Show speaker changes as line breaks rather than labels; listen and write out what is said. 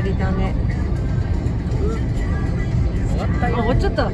りだね。終わっちゃった。